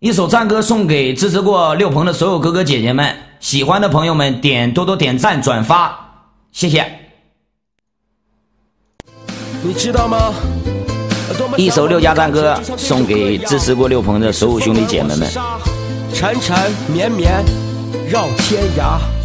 一首战歌送给支持过六鹏的所有哥哥姐姐们，喜欢的朋友们点多多点赞转发，谢谢。你知道吗？一首六家战歌送给支持过六鹏的所有兄弟姐妹们。缠缠绵绵绕天涯。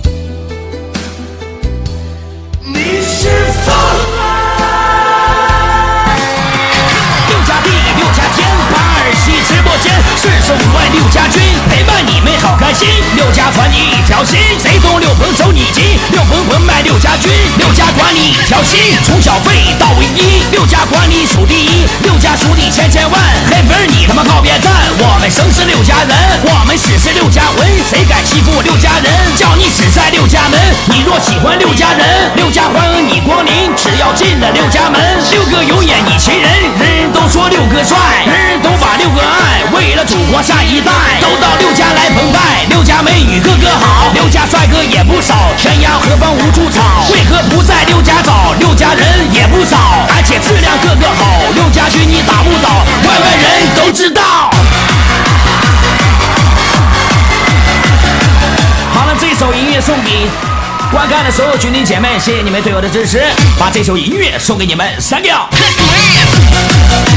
六家军陪伴你们好开心。六家团你一条心，谁懂六鹏走你近，六鹏魂卖六家军，六家管你一条心，从小费到唯一，六家管你数第一，六家数你千千万，黑粉你他妈靠边站，我们生是六家人，我们死是六家魂，谁敢欺负六家人，叫你死在六家门。你若喜欢六家人，六家欢迎你光临，只要进了六家门，六哥有眼一齐人，人人下一代，都到六家来澎湃，六家美女个个好，六家帅哥也不少，天涯何方无处草，为何不在六家找？六家人也不少，而且质量个个好，六家军你打不倒，外外人都知道。好了，这首音乐送给观看的所有兄弟姐妹，谢谢你们对我的支持，把这首音乐送给你们三秒。Hit me.